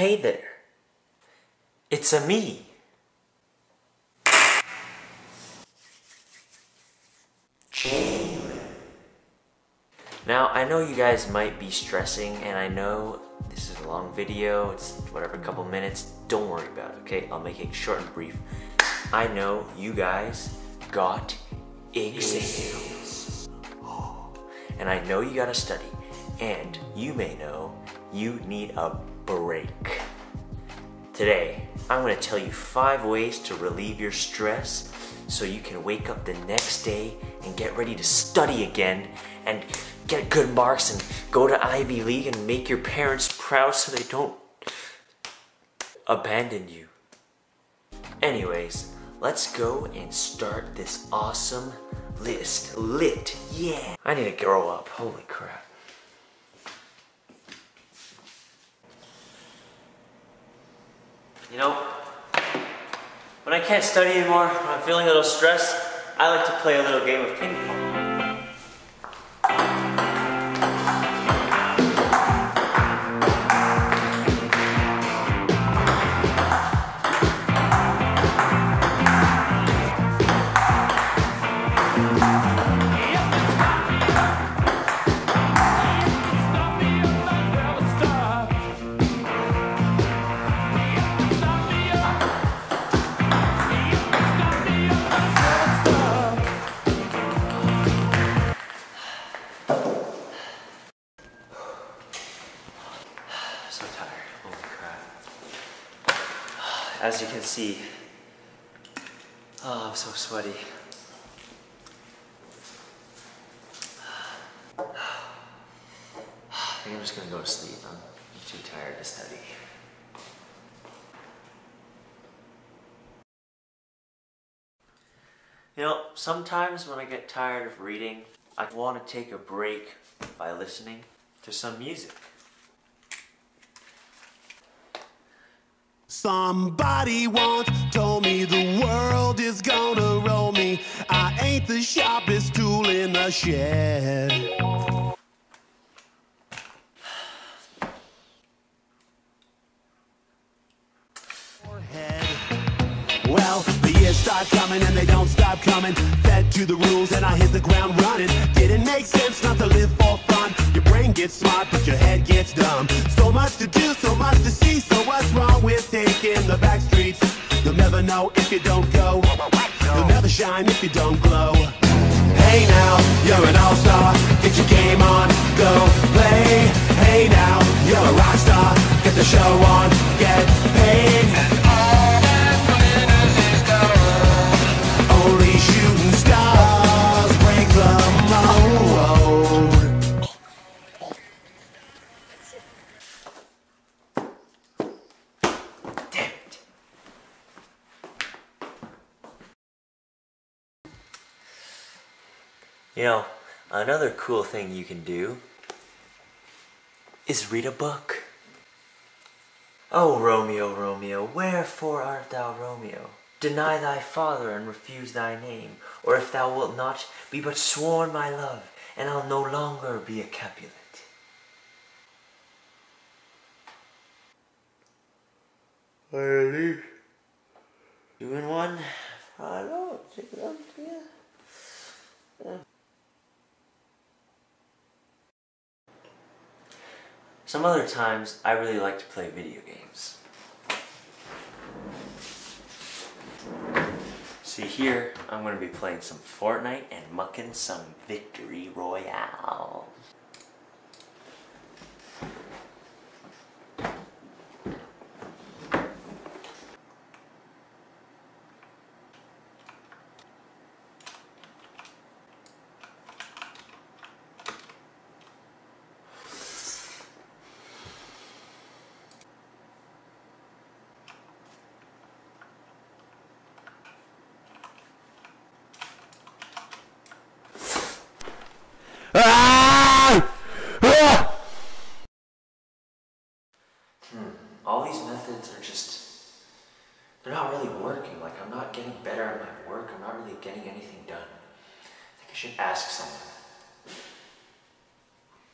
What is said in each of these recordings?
Hey there. It's a me. Now, I know you guys might be stressing, and I know this is a long video, it's whatever, a couple minutes. Don't worry about it, okay? I'll make it short and brief. I know you guys got exams. And I know you gotta study, and you may know you need a break. Today, I'm gonna tell you five ways to relieve your stress so you can wake up the next day and get ready to study again and get good marks and go to Ivy League and make your parents proud so they don't abandon you. Anyways, let's go and start this awesome list. Lit, yeah. I need to grow up, holy crap. You know, when I can't study anymore, when I'm feeling a little stressed, I like to play a little game of ping pong. So tired. Holy crap. As you can see, oh, I'm so sweaty. I think I'm just gonna go to sleep. I'm too tired to study. You know, sometimes when I get tired of reading, I want to take a break by listening to some music. Somebody once told me the world is gonna roll me. I ain't the sharpest tool in the shed. Well, the years start coming and they don't stop coming. Fed to the rules and I hit the ground running. Didn't make sense not to live for fun. Your brain gets smart, but your head gets if you don't go. You'll never shine if you don't glow. Hey now, you're an all-star. Get your game on, go play. Hey now, you're a rock star. Get the show on, get paid. You know, another cool thing you can do is read a book. Oh, Romeo, Romeo, wherefore art thou Romeo? Deny thy father and refuse thy name, or if thou wilt not, be but sworn my love, and I'll no longer be a Capulet. Really? Doing one? I don't know, check it out, yeah. Some other times, I really like to play video games. See here, I'm going to be playing some Fortnite and mucking some Victory Royale. they're not really working. Like, I'm not getting better at my work. I'm not really getting anything done. I think I should ask someone.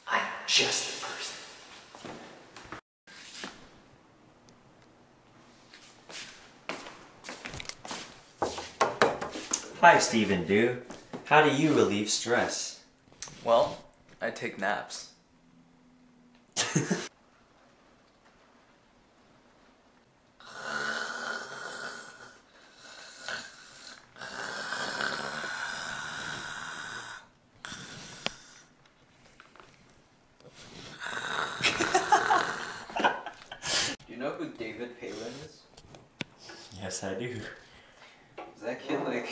I'm just the person. Hi, Stephen Do. How do you relieve stress? Well, I take naps. Yes, I do. Is that kid like?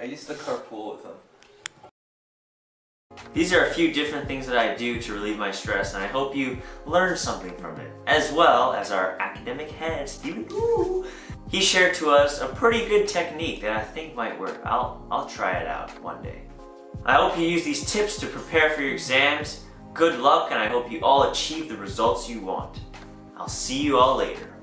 I used to carpool with him. These are a few different things that I do to relieve my stress, and I hope you learn something from it, as well as our academic head, Stephen. Ooh. He shared to us a pretty good technique that I think might work. I'll, I'll try it out one day. I hope you use these tips to prepare for your exams. Good luck, and I hope you all achieve the results you want. I'll see you all later.